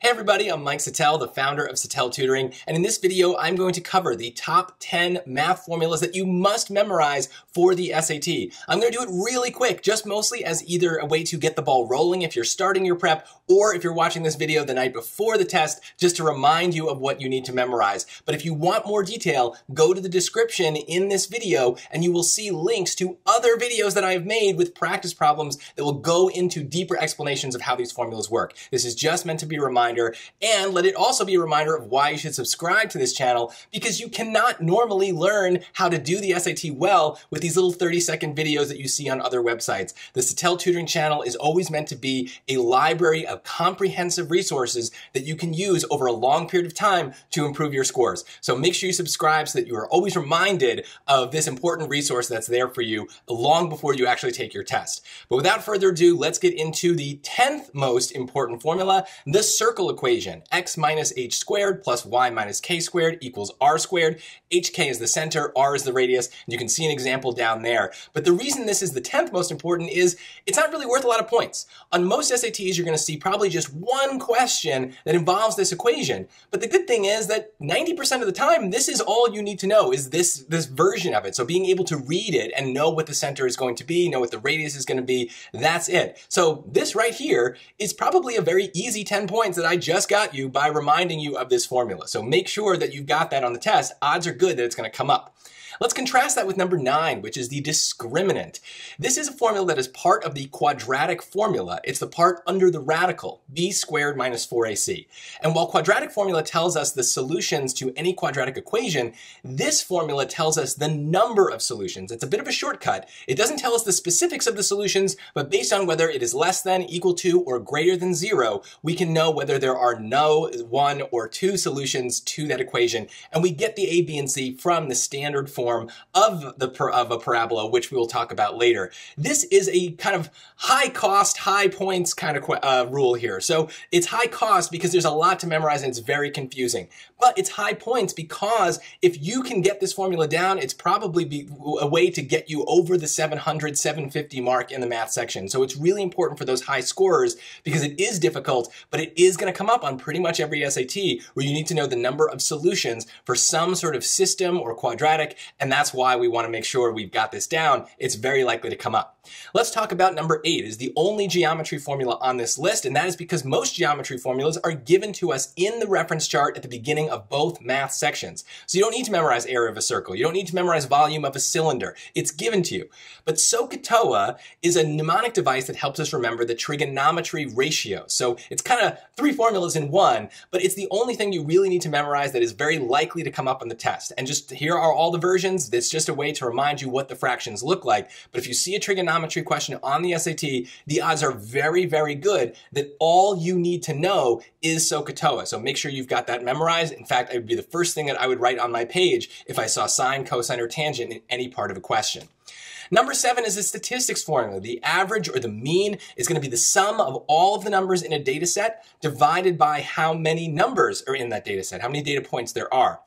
Hey everybody, I'm Mike Settele, the founder of Settele Tutoring, and in this video I'm going to cover the top 10 math formulas that you must memorize for the SAT. I'm going to do it really quick, just mostly as either a way to get the ball rolling if you're starting your prep, or if you're watching this video the night before the test, just to remind you of what you need to memorize. But if you want more detail, go to the description in this video and you will see links to other videos that I have made with practice problems that will go into deeper explanations of how these formulas work. This is just meant to be a reminder reminder and let it also be a reminder of why you should subscribe to this channel because you cannot normally learn how to do the SAT well with these little 30 second videos that you see on other websites. The Settele Tutoring channel is always meant to be a library of comprehensive resources that you can use over a long period of time to improve your scores. So make sure you subscribe so that you are always reminded of this important resource that's there for you long before you actually take your test. But without further ado, let's get into the 10th most important formula, the circle equation, x minus h squared plus y minus k squared equals r squared. hk is the center, r is the radius, and you can see an example down there. But the reason this is the 10th most important is it's not really worth a lot of points. On most SATs, you're gonna see probably just one question that involves this equation. But the good thing is that 90% of the time, this is all you need to know is this, this version of it. So being able to read it and know what the center is going to be, know what the radius is gonna be, that's it. So this right here is probably a very easy 10 points that I just got you by reminding you of this formula. So make sure that you've got that on the test. Odds are good that it's going to come up. Let's contrast that with number nine, which is the discriminant. This is a formula that is part of the quadratic formula. It's the part under the radical, b squared minus 4ac. And while quadratic formula tells us the solutions to any quadratic equation, this formula tells us the number of solutions. It's a bit of a shortcut. It doesn't tell us the specifics of the solutions, but based on whether it is less than, equal to, or greater than zero, we can know whether there are no one or two solutions to that equation. And we get the a, b, and c from the standard form form of the of a parabola, which we will talk about later. This is a kind of high cost, high points kind of uh, rule here. So it's high cost because there's a lot to memorize and it's very confusing. But it's high points because if you can get this formula down, it's probably be a way to get you over the 700, 750 mark in the math section. So it's really important for those high scorers because it is difficult, but it is going to come up on pretty much every SAT where you need to know the number of solutions for some sort of system or quadratic and that's why we want to make sure we've got this down. It's very likely to come up. Let's talk about number eight is the only geometry formula on this list, and that is because most geometry formulas are given to us in the reference chart at the beginning of both math sections. So you don't need to memorize area of a circle. You don't need to memorize volume of a cylinder. It's given to you. But SOHCAHTOA is a mnemonic device that helps us remember the trigonometry ratio. So it's kind of three formulas in one, but it's the only thing you really need to memorize that is very likely to come up on the test. And just here are all the versions. It's just a way to remind you what the fractions look like. But if you see a trigonometry question on the SAT, the odds are very, very good that all you need to know is SOHCAHTOA. So make sure you've got that memorized. In fact, it would be the first thing that I would write on my page if I saw sine, cosine, or tangent in any part of a question. Number seven is the statistics formula. The average or the mean is going to be the sum of all of the numbers in a data set divided by how many numbers are in that data set, how many data points there are.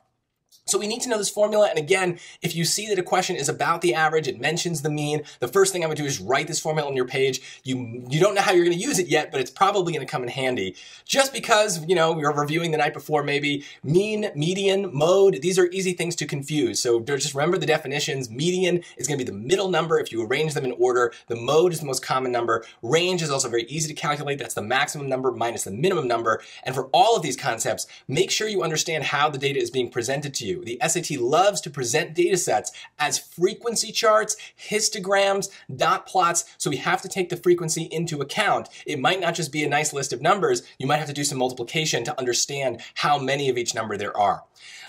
So we need to know this formula. And again, if you see that a question is about the average, it mentions the mean, the first thing I would do is write this formula on your page. You, you don't know how you're going to use it yet, but it's probably going to come in handy. Just because, you know, you're reviewing the night before, maybe mean, median, mode, these are easy things to confuse. So just remember the definitions. Median is going to be the middle number if you arrange them in order. The mode is the most common number. Range is also very easy to calculate. That's the maximum number minus the minimum number. And for all of these concepts, make sure you understand how the data is being presented to you The SAT loves to present data sets as frequency charts, histograms, dot plots, so we have to take the frequency into account. It might not just be a nice list of numbers, you might have to do some multiplication to understand how many of each number there are.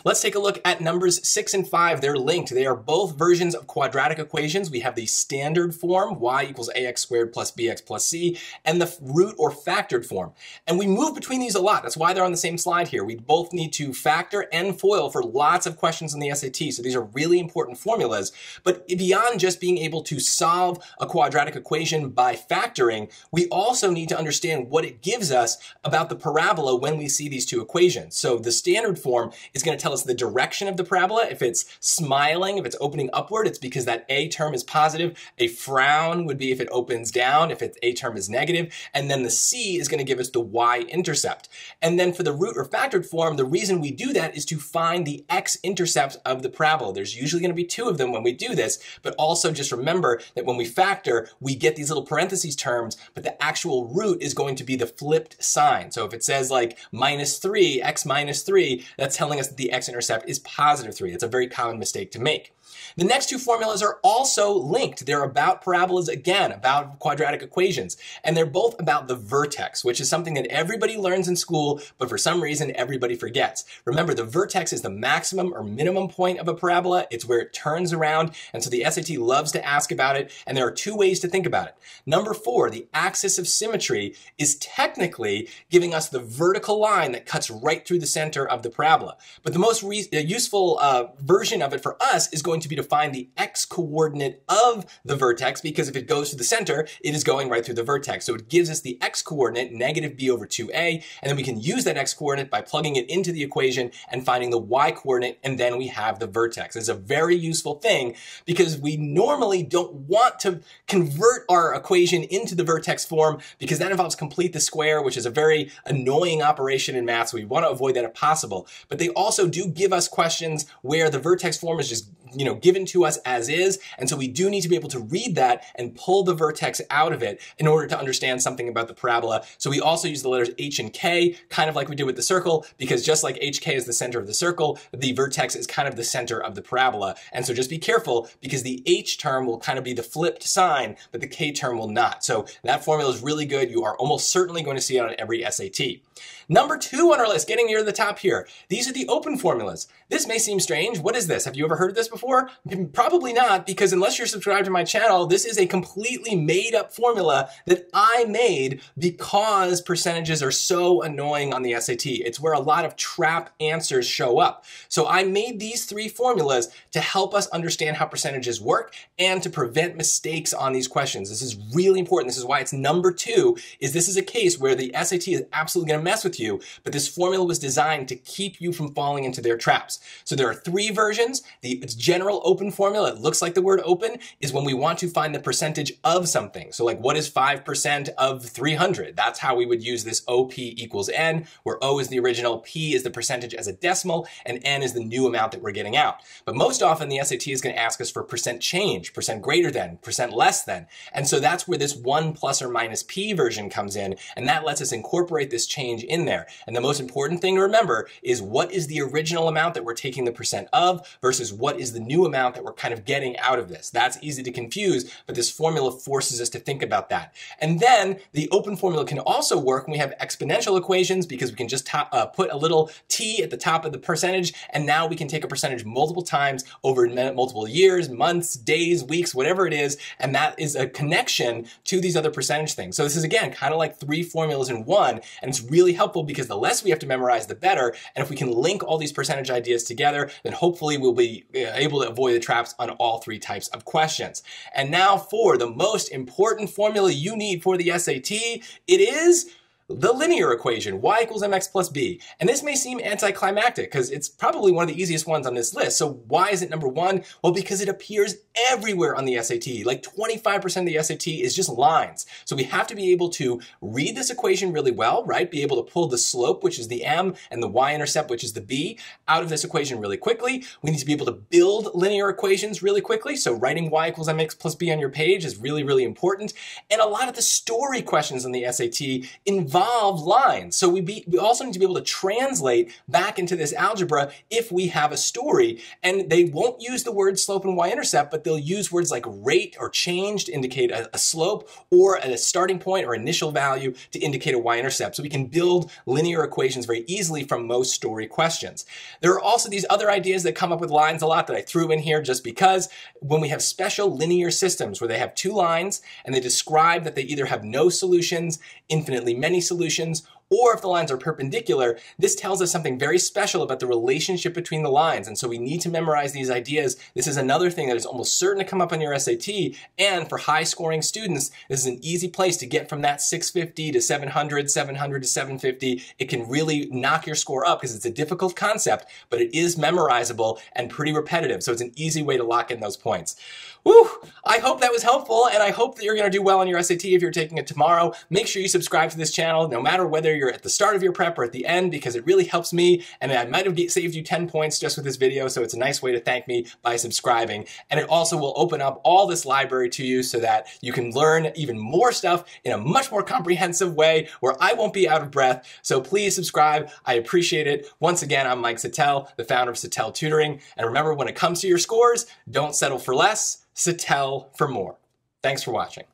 Let's take a look at numbers six and five. They're linked. They are both versions of quadratic equations. We have the standard form, y equals ax squared plus bx plus c, and the root or factored form. And we move between these a lot. That's why they're on the same slide here. We both need to factor and FOIL for lots lots of questions on the SAT. So these are really important formulas. But beyond just being able to solve a quadratic equation by factoring, we also need to understand what it gives us about the parabola when we see these two equations. So the standard form is going to tell us the direction of the parabola. If it's smiling, if it's opening upward, it's because that A term is positive. A frown would be if it opens down, if its A term is negative. And then the C is going to give us the y-intercept. And then for the root or factored form, the reason we do that is to find the x-intercepts of the parabola. There's usually going to be two of them when we do this, but also just remember that when we factor, we get these little parentheses terms, but the actual root is going to be the flipped sign. So if it says like minus 3, x minus 3, that's telling us that the x-intercept is positive 3. That's a very common mistake to make. The next two formulas are also linked. They're about parabolas again, about quadratic equations, and they're both about the vertex, which is something that everybody learns in school, but for some reason everybody forgets. Remember, the vertex is the maximum or minimum point of a parabola. It's where it turns around, and so the SAT loves to ask about it, and there are two ways to think about it. Number four, the axis of symmetry is technically giving us the vertical line that cuts right through the center of the parabola. But the most useful uh, version of it for us is going to be to find the x coordinate of the vertex because if it goes to the center, it is going right through the vertex. So it gives us the x coordinate, negative b over 2a, and then we can use that x coordinate by plugging it into the equation and finding the y coordinate, and then we have the vertex. It's a very useful thing because we normally don't want to convert our equation into the vertex form because that involves complete the square, which is a very annoying operation in math, so we want to avoid that if possible. But they also do give us questions where the vertex form is just you know, given to us as is. And so we do need to be able to read that and pull the vertex out of it in order to understand something about the parabola. So we also use the letters H and K, kind of like we did with the circle, because just like HK is the center of the circle, the vertex is kind of the center of the parabola. And so just be careful because the H term will kind of be the flipped sign, but the K term will not. So that formula is really good. You are almost certainly going to see it on every SAT. Number two on our list, getting near the top here. These are the open formulas. This may seem strange. What is this? Have you ever heard of this before? Probably not, because unless you're subscribed to my channel, this is a completely made up formula that I made because percentages are so annoying on the SAT. It's where a lot of trap answers show up. So I made these three formulas to help us understand how percentages work and to prevent mistakes on these questions. This is really important. This is why it's number two, is this is a case where the SAT is absolutely going to mess with you, but this formula was designed to keep you from falling into their traps. So there are three versions. The general open formula, it looks like the word open, is when we want to find the percentage of something. So like what is 5% of 300? That's how we would use this OP equals N, where O is the original, P is the percentage as a decimal, and N is the new amount that we're getting out. But most often the SAT is going to ask us for percent change, percent greater than, percent less than. And so that's where this 1 plus or minus P version comes in, and that lets us incorporate this change in there. And the most important thing to remember is what is the original amount that we're taking the percent of versus what is the new amount that we're kind of getting out of this. That's easy to confuse, but this formula forces us to think about that. And then the open formula can also work when we have exponential equations because we can just top, uh, put a little t at the top of the percentage, and now we can take a percentage multiple times over multiple years, months, days, weeks, whatever it is, and that is a connection to these other percentage things. So this is again kind of like three formulas in one, and it's really helpful because the less we have to memorize, the better. And if we can link all these percentage ideas together, then hopefully we'll be uh, able to avoid the traps on all three types of questions. And now for the most important formula you need for the SAT, it is the linear equation, y equals mx plus b. And this may seem anticlimactic because it's probably one of the easiest ones on this list. So why is it number one? Well, because it appears everywhere on the SAT. Like 25% of the SAT is just lines. So we have to be able to read this equation really well, right? Be able to pull the slope, which is the m, and the y-intercept, which is the b, out of this equation really quickly. We need to be able to build linear equations really quickly. So writing y equals mx plus b on your page is really, really important. And a lot of the story questions on the SAT involve involve lines. So we, be, we also need to be able to translate back into this algebra if we have a story. And they won't use the word slope and y-intercept, but they'll use words like rate or change to indicate a, a slope or a starting point or initial value to indicate a y-intercept. So we can build linear equations very easily from most story questions. There are also these other ideas that come up with lines a lot that I threw in here just because when we have special linear systems where they have two lines and they describe that they either have no solutions, infinitely many solutions, or if the lines are perpendicular, this tells us something very special about the relationship between the lines. And so we need to memorize these ideas. This is another thing that is almost certain to come up on your SAT. And for high scoring students, this is an easy place to get from that 650 to 700, 700 to 750. It can really knock your score up because it's a difficult concept, but it is memorizable and pretty repetitive. So it's an easy way to lock in those points. Woo! I hope that was helpful, and I hope that you're going to do well on your SAT if you're taking it tomorrow. Make sure you subscribe to this channel, no matter whether you're at the start of your prep or at the end, because it really helps me, and I might have saved you 10 points just with this video, so it's a nice way to thank me by subscribing. And it also will open up all this library to you so that you can learn even more stuff in a much more comprehensive way where I won't be out of breath. So please subscribe. I appreciate it. Once again, I'm Mike Settele, the founder of Settele Tutoring. And remember, when it comes to your scores, don't settle for less Settele for more. Thanks for watching.